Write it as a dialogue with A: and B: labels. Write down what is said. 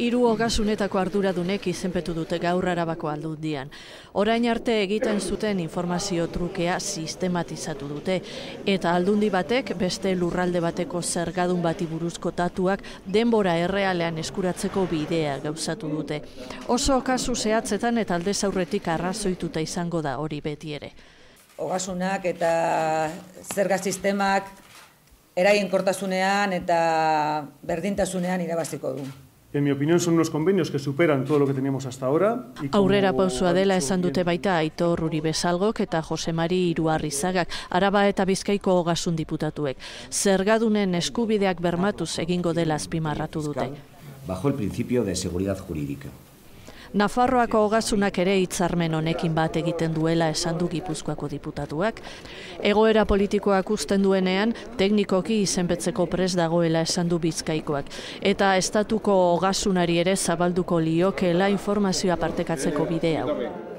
A: Hiru ogasunetako arduradunek izenpetu dute gaur arabako aldundian. Orain arte egiten zuten informazio trukea sistematizatu dute eta aldundi batek beste lurralde bateko zergadun bati buruzko tatuak denbora errealean eskuratzeko bidea gauzatu dute. Oso kasu zehatzetan eta alde zaurretik arrazoituta izango da hori beti ere.
B: Ogasunak eta zerga sistemak eraginkortasunean eta berdintasunean irabaziko du.
C: En mi opinión son unos convenios que superan todo lo que teníamos hasta ahora.
A: Y Aurrera pausua dela esan dute baita Aitor Uribesalgok eta Jose Mari Iruarrizagak, Araba eta Bizkaiko ogasun diputatuek. Zergadunen eskubideak bermatuz egingo dela azpimarratu dute.
D: Bajo el principio de seguridad jurídica.
A: Nafarroako hogasunak ere hitzarmen honekin bat egiten duela esan du Gipuzkoako diputatuak. Egoera politikoak usten duenean, teknikoki izenbetzeko pres dagoela esan du Bizkaikoak. Eta estatuko hogasunari ere zabalduko liokeela informazioa partekatzeko bidea.